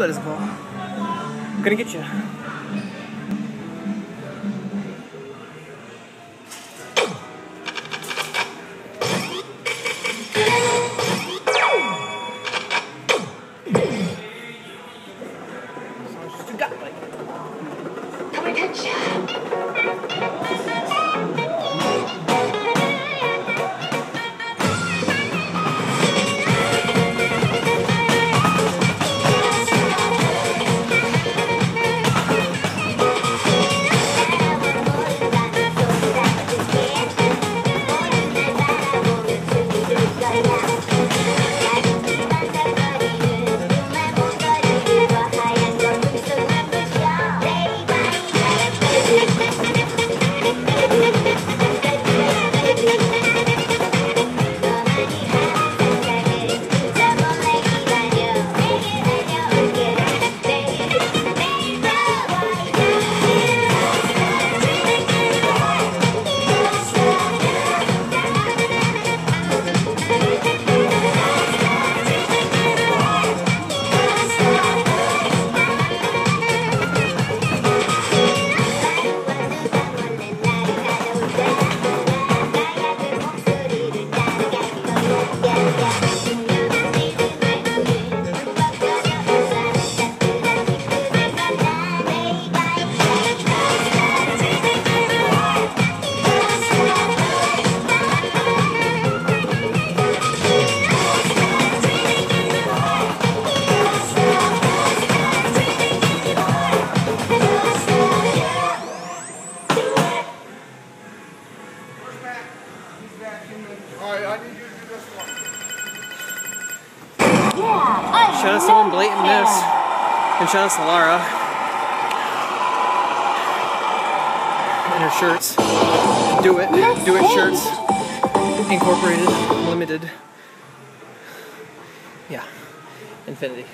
that doesn't fall. I'm gonna get you. Come and catch Yeah. Shout out to someone blatant miss. And shout out to Lara. And her shirts. Do it. Do it shirts. Incorporated. Limited. Yeah. Infinity.